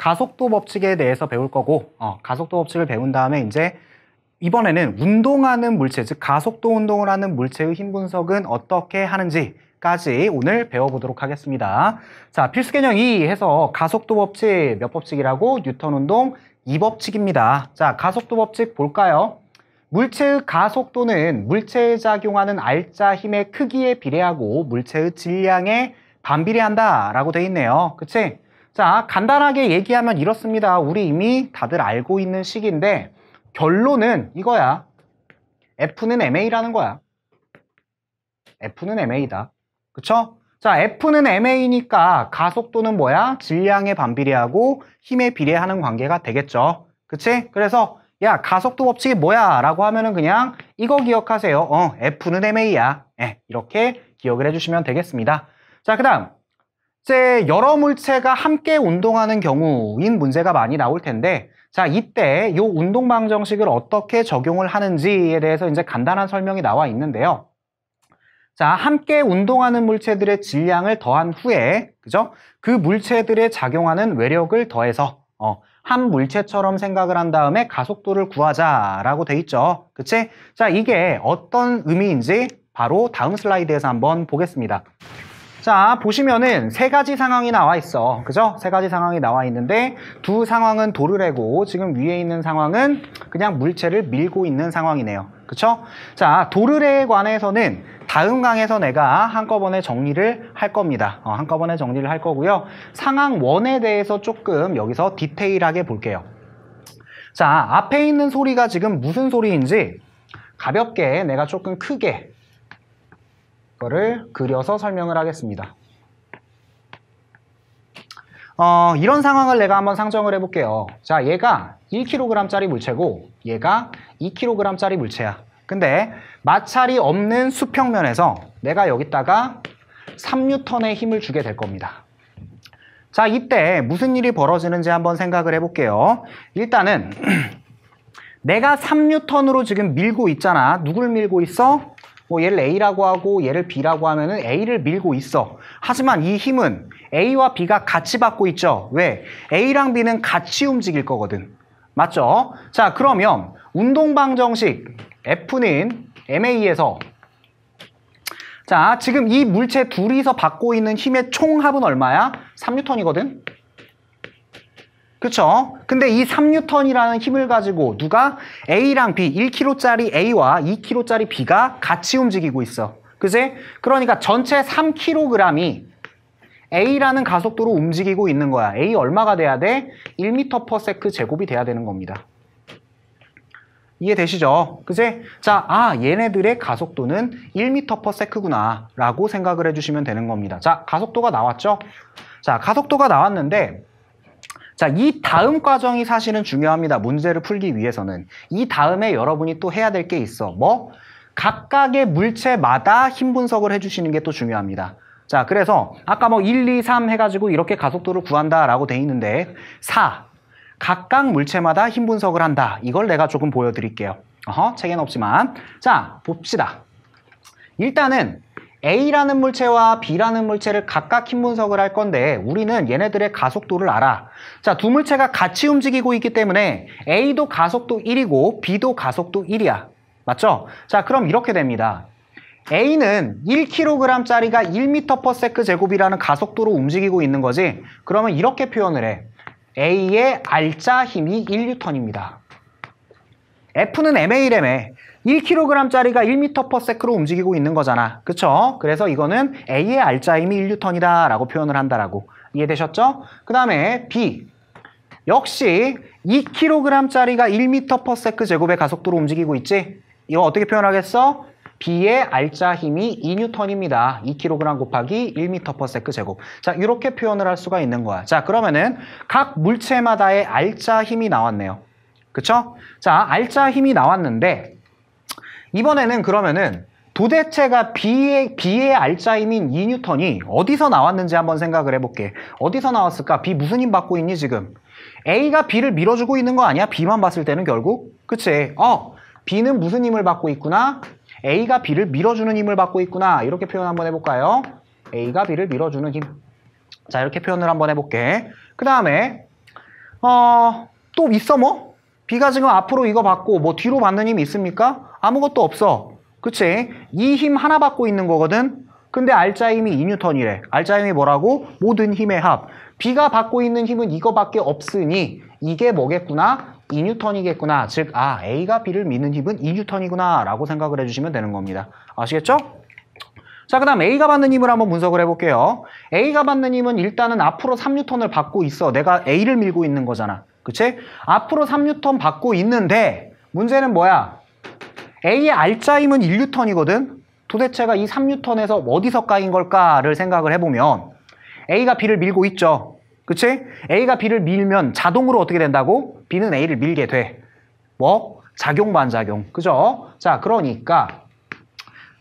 가속도 법칙에 대해서 배울 거고 어, 가속도 법칙을 배운 다음에 이제 이번에는 운동하는 물체, 즉 가속도 운동을 하는 물체의 힘 분석은 어떻게 하는지까지 오늘 배워보도록 하겠습니다. 자, 필수 개념 2 해서 가속도 법칙 몇 법칙이라고? 뉴턴 운동 2법칙입니다. 자, 가속도 법칙 볼까요? 물체의 가속도는 물체에 작용하는 알짜 힘의 크기에 비례하고 물체의 질량에 반비례한다 라고 돼 있네요. 그치? 자, 간단하게 얘기하면 이렇습니다. 우리 이미 다들 알고 있는 식인데 결론은 이거야. F는 MA라는 거야. F는 MA다. 그쵸? 자, F는 MA니까 가속도는 뭐야? 질량에 반비례하고 힘에 비례하는 관계가 되겠죠. 그치? 그래서 야, 가속도 법칙이 뭐야? 라고 하면은 그냥 이거 기억하세요. 어, F는 MA야. 예, 이렇게 기억을 해주시면 되겠습니다. 자, 그 다음. 이제 여러 물체가 함께 운동하는 경우인 문제가 많이 나올 텐데 자, 이때 이 운동 방정식을 어떻게 적용을 하는지에 대해서 이제 간단한 설명이 나와 있는데요. 자, 함께 운동하는 물체들의 질량을 더한 후에, 그죠? 그 물체들에 작용하는 외력을 더해서, 어, 한 물체처럼 생각을 한 다음에 가속도를 구하자라고 돼 있죠. 그치? 자, 이게 어떤 의미인지 바로 다음 슬라이드에서 한번 보겠습니다. 자, 보시면은 세 가지 상황이 나와 있어. 그죠? 세 가지 상황이 나와 있는데 두 상황은 도르래고 지금 위에 있는 상황은 그냥 물체를 밀고 있는 상황이네요. 그쵸? 자, 도르래에 관해서는 다음 강에서 내가 한꺼번에 정리를 할 겁니다. 어, 한꺼번에 정리를 할 거고요. 상황 원에 대해서 조금 여기서 디테일하게 볼게요. 자, 앞에 있는 소리가 지금 무슨 소리인지 가볍게 내가 조금 크게 거를 그려서 설명을 하겠습니다. 어, 이런 상황을 내가 한번 상정을 해볼게요. 자, 얘가 1kg짜리 물체고 얘가 2kg짜리 물체야. 근데 마찰이 없는 수평면에서 내가 여기다가 3N의 힘을 주게 될 겁니다. 자, 이때 무슨 일이 벌어지는지 한번 생각을 해볼게요. 일단은 내가 3N으로 지금 밀고 있잖아. 누굴 밀고 있어? 뭐 얘를 A라고 하고 얘를 B라고 하면은 A를 밀고 있어. 하지만 이 힘은 A와 B가 같이 받고 있죠. 왜? A랑 B는 같이 움직일 거거든. 맞죠? 자, 그러면 운동방 정식 F는 MA에서 자, 지금 이 물체 둘이서 받고 있는 힘의 총합은 얼마야? 3N이거든? 그쵸? 근데 이 3N이라는 힘을 가지고 누가 A랑 B, 1kg짜리 A와 2kg짜리 B가 같이 움직이고 있어. 그지? 그러니까 전체 3kg이 A라는 가속도로 움직이고 있는 거야. A 얼마가 돼야 돼? 1m/s 제곱이 돼야 되는 겁니다. 이해되시죠? 그지? 자, 아, 얘네들의 가속도는 1m/s구나 라고 생각을 해주시면 되는 겁니다. 자, 가속도가 나왔죠? 자, 가속도가 나왔는데 자, 이 다음 과정이 사실은 중요합니다. 문제를 풀기 위해서는. 이 다음에 여러분이 또 해야 될 게 있어. 뭐? 각각의 물체마다 힘 분석을 해주시는 게 또 중요합니다. 자, 그래서 아까 뭐 1, 2, 3 해가지고 이렇게 가속도를 구한다라고 돼 있는데 4. 각각 물체마다 힘 분석을 한다. 이걸 내가 조금 보여드릴게요. 어허, 책엔 없지만. 자, 봅시다. 일단은 A라는 물체와 B라는 물체를 각각 힘 분석을 할 건데 우리는 얘네들의 가속도를 알아. 자, 두 물체가 같이 움직이고 있기 때문에 A도 가속도 1이고 B도 가속도 1이야. 맞죠? 자, 그럼 이렇게 됩니다. A는 1kg짜리가 1m/s 제곱이라는 가속도로 움직이고 있는 거지. 그러면 이렇게 표현을 해. A의 알짜 힘이 1N입니다. F는 MA라며 1kg짜리가 1m/s로 움직이고 있는 거잖아. 그쵸? 그래서 이거는 A의 알짜 힘이 1N이다 라고 표현을 한다라고. 이해되셨죠? 그 다음에 B. 역시 2kg짜리가 1m/s 제곱의 가속도로 움직이고 있지? 이거 어떻게 표현하겠어? B의 알짜 힘이 2N입니다. 2kg 곱하기 1m/s 제곱. 자, 이렇게 표현을 할 수가 있는 거야. 자, 그러면은 각 물체마다의 알짜 힘이 나왔네요. 그쵸? 자, 알짜 힘이 나왔는데 이번에는 그러면은 도대체가 B의, B의 알짜 힘인 2N이 어디서 나왔는지 한번 생각을 해볼게. 어디서 나왔을까? B 무슨 힘 받고 있니 지금? A가 B를 밀어주고 있는 거 아니야? B만 봤을 때는 결국? 그치? 어, B는 무슨 힘을 받고 있구나? A가 B를 밀어주는 힘을 받고 있구나. 이렇게 표현 한번 해볼까요? A가 B를 밀어주는 힘. 자, 이렇게 표현을 한번 해볼게. 그 다음에 어, 또 있어 뭐? B가 지금 앞으로 이거 받고 뭐 뒤로 받는 힘이 있습니까? 아무것도 없어. 그치? 이 힘 하나 받고 있는 거거든? 근데 알자 힘이 2뉴턴이래. 알자 힘이 뭐라고? 모든 힘의 합. B가 받고 있는 힘은 이거밖에 없으니 이게 뭐겠구나? 2뉴턴이겠구나. 즉, 아, A가 B를 미는 힘은 2뉴턴이구나 라고 생각을 해주시면 되는 겁니다. 아시겠죠? 자, 그 다음 A가 받는 힘을 한번 분석을 해볼게요. A가 받는 힘은 일단은 앞으로 3뉴턴을 받고 있어. 내가 A를 밀고 있는 거잖아. 그치? 앞으로 3뉴턴 받고 있는데 문제는 뭐야? A의 알자 힘은 1뉴턴이거든? 도대체가 이 3뉴턴에서 어디서 까인 걸까를 생각을 해보면 A가 B를 밀고 있죠. 그치? A가 B를 밀면 자동으로 어떻게 된다고? B는 A를 밀게 돼. 뭐? 작용 반작용. 그죠? 자, 그러니까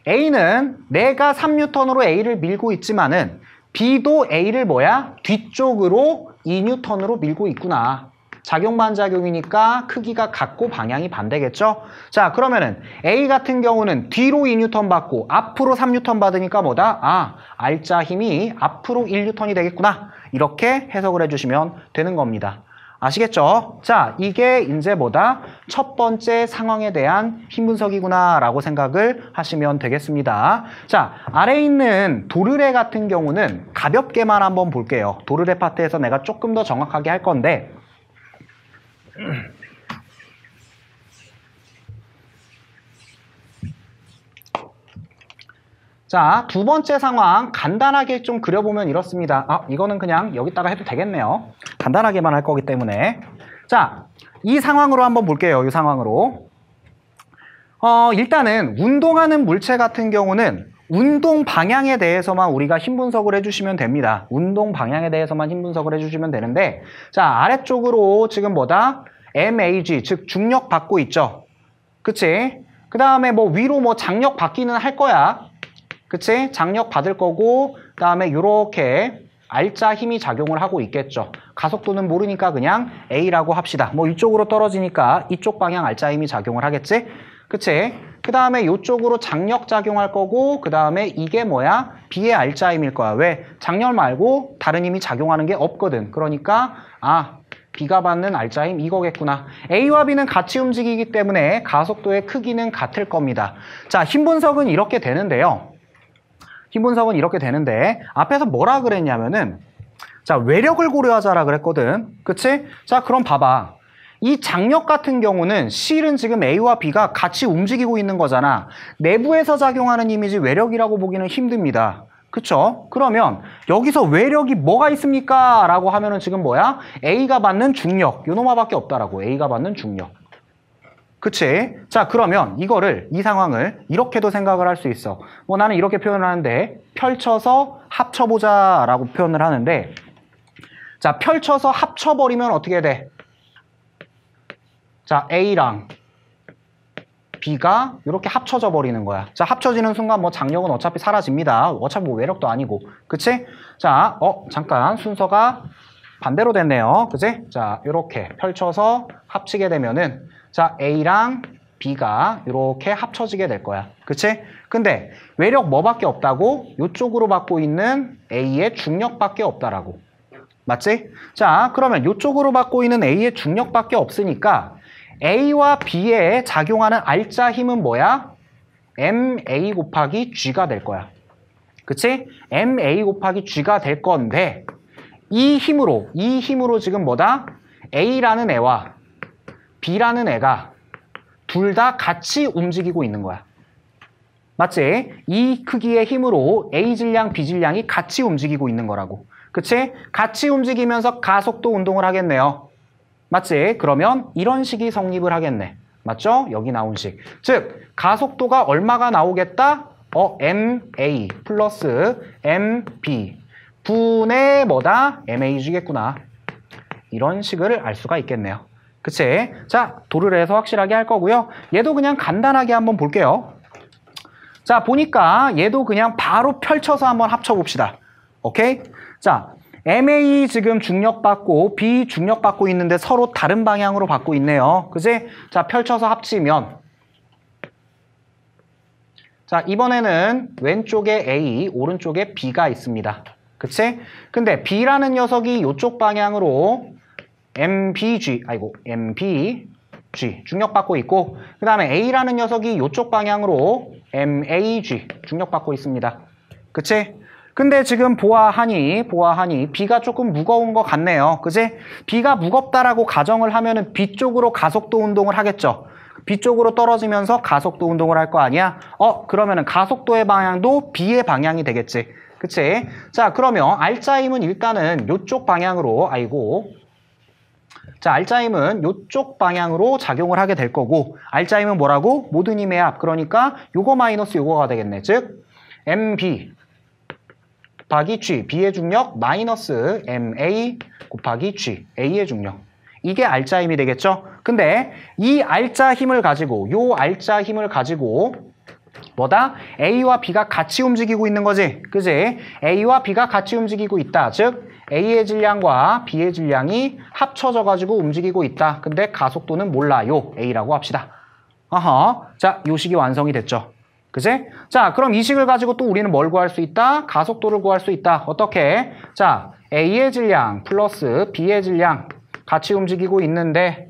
A는 내가 3뉴턴으로 A를 밀고 있지만은 B도 A를 뭐야? 뒤쪽으로 2뉴턴으로 밀고 있구나. 작용 반작용이니까 크기가 같고 방향이 반대겠죠? 자, 그러면은 A 같은 경우는 뒤로 2뉴턴 받고 앞으로 3뉴턴 받으니까 뭐다? 아, 알자 힘이 앞으로 1뉴턴이 되겠구나. 이렇게 해석을 해주시면 되는 겁니다. 아시겠죠? 자, 이게 이제 뭐다? 첫 번째 상황에 대한 힘 분석이구나 라고 생각을 하시면 되겠습니다. 자, 아래에 있는 도르래 같은 경우는 가볍게만 한번 볼게요. 도르래 파트에서 내가 조금 더 정확하게 할 건데 자, 두 번째 상황 간단하게 좀 그려보면 이렇습니다. 아, 이거는 그냥 여기다가 해도 되겠네요. 간단하게만 할 거기 때문에. 자, 이 상황으로 한번 볼게요. 이 상황으로. 어, 일단은 운동하는 물체 같은 경우는 운동 방향에 대해서만 우리가 힘 분석을 해주시면 됩니다. 운동 방향에 대해서만 힘 분석을 해주시면 되는데 자, 아래쪽으로 지금 뭐다? MAG, 즉 중력 받고 있죠. 그치? 그 다음에 뭐 위로 뭐 장력 받기는 할 거야. 그치? 장력 받을 거고 그 다음에 이렇게 알짜 힘이 작용을 하고 있겠죠. 가속도는 모르니까 그냥 A라고 합시다. 뭐 이쪽으로 떨어지니까 이쪽 방향 알짜 힘이 작용을 하겠지? 그치? 그 다음에 이쪽으로 장력 작용할 거고 그 다음에 이게 뭐야? B의 알짜 힘일 거야. 왜? 장력 말고 다른 힘이 작용하는 게 없거든. 그러니까 아 B가 받는 알짜 힘 이거겠구나. A와 B는 같이 움직이기 때문에 가속도의 크기는 같을 겁니다. 자, 힘 분석은 이렇게 되는데요. 힘 분석은 이렇게 되는데 앞에서 뭐라 그랬냐면은 자 외력을 고려하자라 그랬거든 그치? 자 그럼 봐봐 이 장력 같은 경우는 실은 지금 A와 B가 같이 움직이고 있는 거잖아 내부에서 작용하는 이미지 외력이라고 보기는 힘듭니다 그쵸? 그러면 여기서 외력이 뭐가 있습니까? 라고 하면은 지금 뭐야? A가 받는 중력 요놈아밖에 없다라고 A가 받는 중력 그치? 자, 그러면 이거를, 이 상황을 이렇게도 생각을 할 수 있어. 뭐 나는 이렇게 표현을 하는데, 펼쳐서 합쳐보자 라고 표현을 하는데, 자, 펼쳐서 합쳐버리면 어떻게 돼? 자, A랑 B가 이렇게 합쳐져 버리는 거야. 자, 합쳐지는 순간 뭐 장력은 어차피 사라집니다. 어차피 뭐 외력도 아니고. 그치? 자, 어, 잠깐 순서가 반대로 됐네요. 그치? 자, 이렇게 펼쳐서 합치게 되면은 자, A랑 B가 이렇게 합쳐지게 될 거야. 그치? 근데 외력 뭐밖에 없다고? 이쪽으로 받고 있는 A의 중력밖에 없다라고. 맞지? 자, 그러면 이쪽으로 받고 있는 A의 중력밖에 없으니까 A와 B에 작용하는 알짜 힘은 뭐야? MA 곱하기 G가 될 거야. 그치? MA 곱하기 G가 될 건데 이 힘으로, 이 힘으로 지금 뭐다? A라는 애와 B라는 애가 둘 다 같이 움직이고 있는 거야. 맞지? 이 크기의 힘으로 A 질량, B 질량이 같이 움직이고 있는 거라고. 그치? 같이 움직이면서 가속도 운동을 하겠네요. 맞지? 그러면 이런 식이 성립을 하겠네. 맞죠? 여기 나온 식. 즉, 가속도가 얼마가 나오겠다? 어, MA 플러스 MB 분의 뭐다? MAG겠구나. 이런 식을 알 수가 있겠네요. 그치? 자, 도를 해서 확실하게 할 거고요. 얘도 그냥 간단하게 한번 볼게요. 자, 보니까 얘도 그냥 바로 펼쳐서 한번 합쳐봅시다. 오케이? 자, MA 지금 중력받고 B 중력받고 있는데 서로 다른 방향으로 받고 있네요. 그지? 자, 펼쳐서 합치면 자, 이번에는 왼쪽에 A, 오른쪽에 B가 있습니다. 그치? 근데 B라는 녀석이 이쪽 방향으로 MPG, 아이고, MPG 중력받고 있고 그 다음에 A라는 녀석이 이쪽 방향으로 MAG 중력받고 있습니다. 그치? 근데 지금 보아하니 보아하니 B가 조금 무거운 것 같네요. 그지? B가 무겁다라고 가정을 하면은 B 쪽으로 가속도 운동을 하겠죠. B 쪽으로 떨어지면서 가속도 운동을 할 거 아니야? 어, 그러면은 가속도의 방향도 B의 방향이 되겠지. 그치? 자, 그러면 R자임은 일단은 이쪽 방향으로, 아이고. 자, R자임은 이쪽 방향으로 작용을 하게 될 거고, R자임은 뭐라고? 모든 힘의 합. 그러니까 요거 마이너스 요거가 되겠네. 즉, MB 곱하기 G, B의 중력 마이너스 MA 곱하기 G, A의 중력. 이게 R자 힘이 되겠죠? 근데 이 R자 힘을 가지고 요 R자 힘을 가지고 뭐다? A와 B가 같이 움직이고 있는 거지. 그지? A와 B가 같이 움직이고 있다. 즉 A의 질량과 B의 질량이 합쳐져 가지고 움직이고 있다. 근데 가속도는 몰라요. A라고 합시다. 아하. 자, 요 식이 완성이 됐죠. 그지? 자, 그럼 이 식을 가지고 또 우리는 뭘 구할 수 있다? 가속도를 구할 수 있다. 어떻게? 자, A의 질량 플러스 B의 질량 같이 움직이고 있는데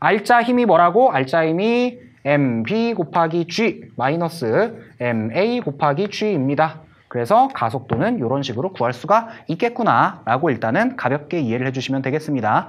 R자 힘이 뭐라고? R자 힘이 MB 곱하기 G 마이너스 MA 곱하기 G입니다. 그래서 가속도는 이런 식으로 구할 수가 있겠구나 라고 일단은 가볍게 이해를 해주시면 되겠습니다.